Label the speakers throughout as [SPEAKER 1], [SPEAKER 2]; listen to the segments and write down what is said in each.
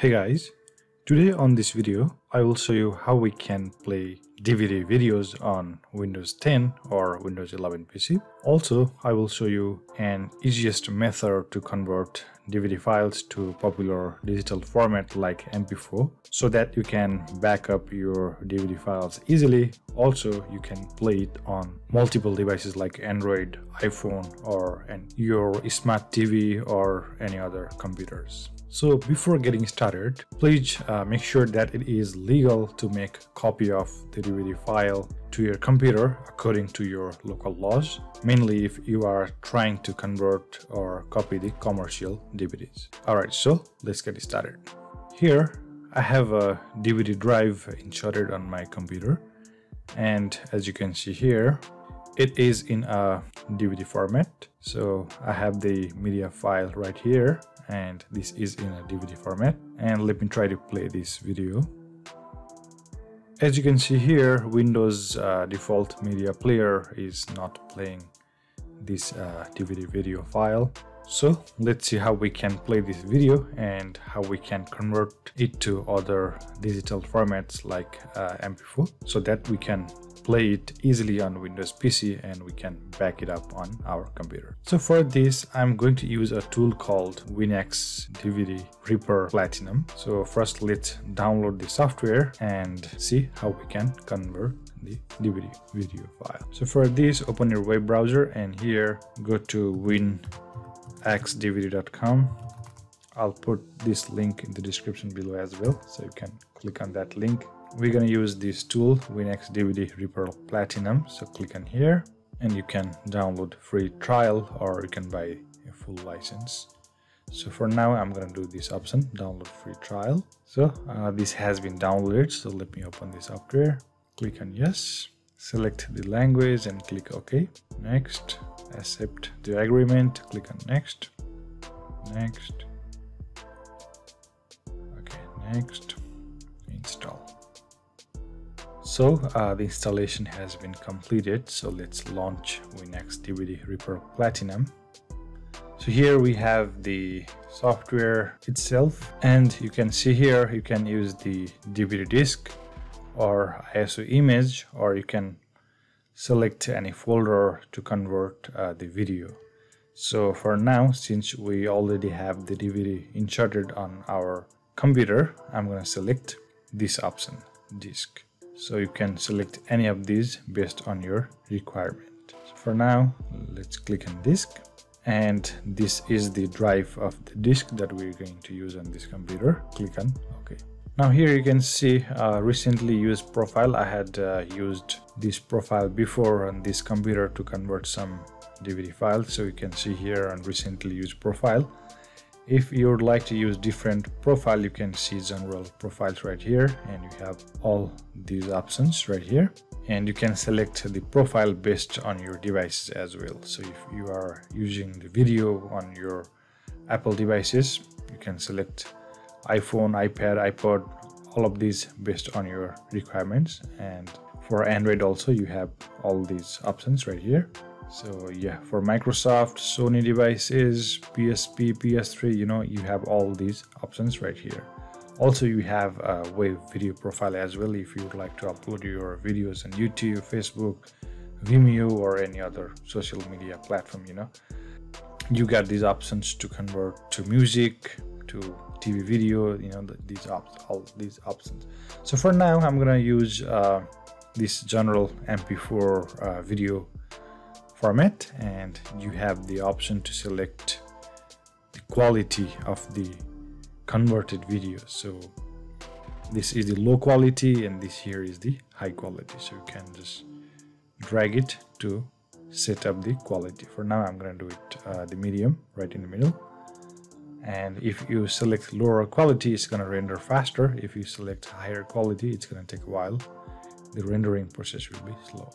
[SPEAKER 1] Hey guys, today on this video I will show you how we can play DVD videos on Windows 10 or Windows 11 PC. Also, I will show you an easiest method to convert DVD files to popular digital format like MP4 so that you can back up your DVD files easily. Also, you can play it on multiple devices like Android, iPhone or an, your smart TV or any other computers. So before getting started, please uh, make sure that it is legal to make copy of the DVD file to your computer according to your local laws, mainly if you are trying to convert or copy the commercial DVDs. Alright, so let's get started. Here, I have a DVD drive inserted on my computer and as you can see here, it is in a DVD format. So I have the media file right here and this is in a DVD format. And let me try to play this video. As you can see here Windows uh, default media player is not playing this uh, DVD video file. So let's see how we can play this video and how we can convert it to other digital formats like uh, MP4 so that we can play it easily on Windows PC and we can back it up on our computer. So for this, I'm going to use a tool called WinX DVD Ripper Platinum. So first let's download the software and see how we can convert the DVD video file. So for this, open your web browser and here go to winxdvd.com. I'll put this link in the description below as well, so you can click on that link we're going to use this tool winx dvd Ripper platinum. So click on here and you can download free trial or you can buy a full license. So for now i'm going to do this option download free trial. So uh, this has been downloaded so let me open this software click on yes select the language and click ok. Next accept the agreement click on next. Next. Okay next so uh, the installation has been completed. So let's launch WinX DVD Ripper Platinum. So here we have the software itself and you can see here you can use the DVD disk or ISO image or you can select any folder to convert uh, the video. So for now, since we already have the DVD inserted on our computer, I'm going to select this option, disk so you can select any of these based on your requirement. So for now let's click on disk. And this is the drive of the disk that we're going to use on this computer. Click on ok. Now here you can see recently used profile. I had uh, used this profile before on this computer to convert some dvd files. So you can see here on recently used profile if you would like to use different profile, you can see general profiles right here and you have all these options right here and you can select the profile based on your devices as well. So if you are using the video on your Apple devices, you can select iPhone, iPad, iPod, all of these based on your requirements. And for Android also, you have all these options right here so yeah for microsoft sony devices psp ps3 you know you have all these options right here. Also you have a wave video profile as well if you would like to upload your videos on youtube facebook vimeo or any other social media platform you know. You got these options to convert to music to tv video you know these op all these options. So for now i'm gonna use uh, this general mp4 uh, video format and you have the option to select the quality of the converted video. So this is the low quality and this here is the high quality. So you can just drag it to set up the quality. For now i'm going to do it uh, the medium right in the middle. And if you select lower quality it's going to render faster. If you select higher quality it's going to take a while. The rendering process will be slow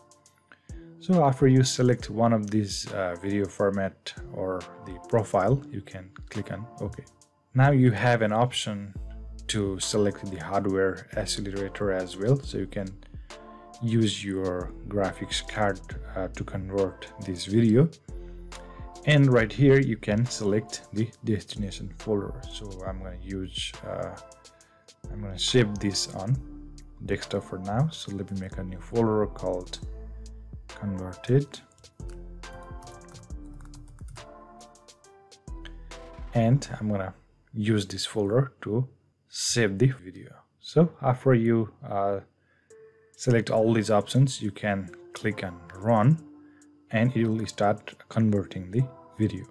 [SPEAKER 1] so after you select one of these uh, video format or the profile, you can click on OK. Now you have an option to select the hardware accelerator as well. So you can use your graphics card uh, to convert this video. and right here you can select the destination folder so i'm going to use uh, i'm going to save this on desktop for now so let me make a new folder called converted and i'm gonna use this folder to save the video so after you uh, select all these options you can click on run and it will start converting the video.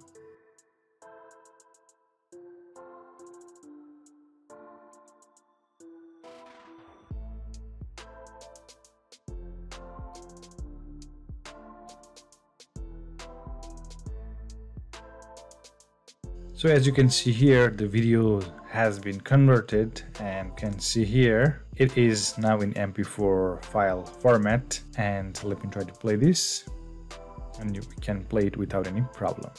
[SPEAKER 1] So as you can see here, the video has been converted and can see here, it is now in MP4 file format. And let me try to play this and you can play it without any problem.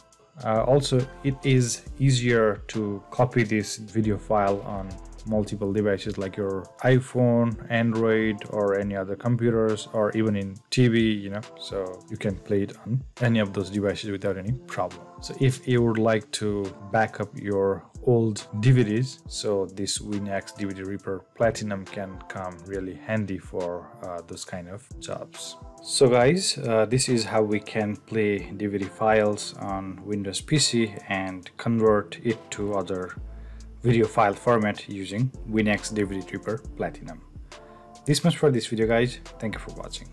[SPEAKER 1] Uh, also, it is easier to copy this video file on multiple devices like your iphone android or any other computers or even in tv you know? So you can play it on any of those devices without any problem. So if you would like to back up your old dvds so this winx dvd ripper platinum can come really handy for uh, those kind of jobs. So guys uh, this is how we can play dvd files on windows pc and convert it to other video file format using WinX DVD Ripper Platinum. This much for this video guys, thank you for watching.